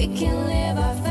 We can live our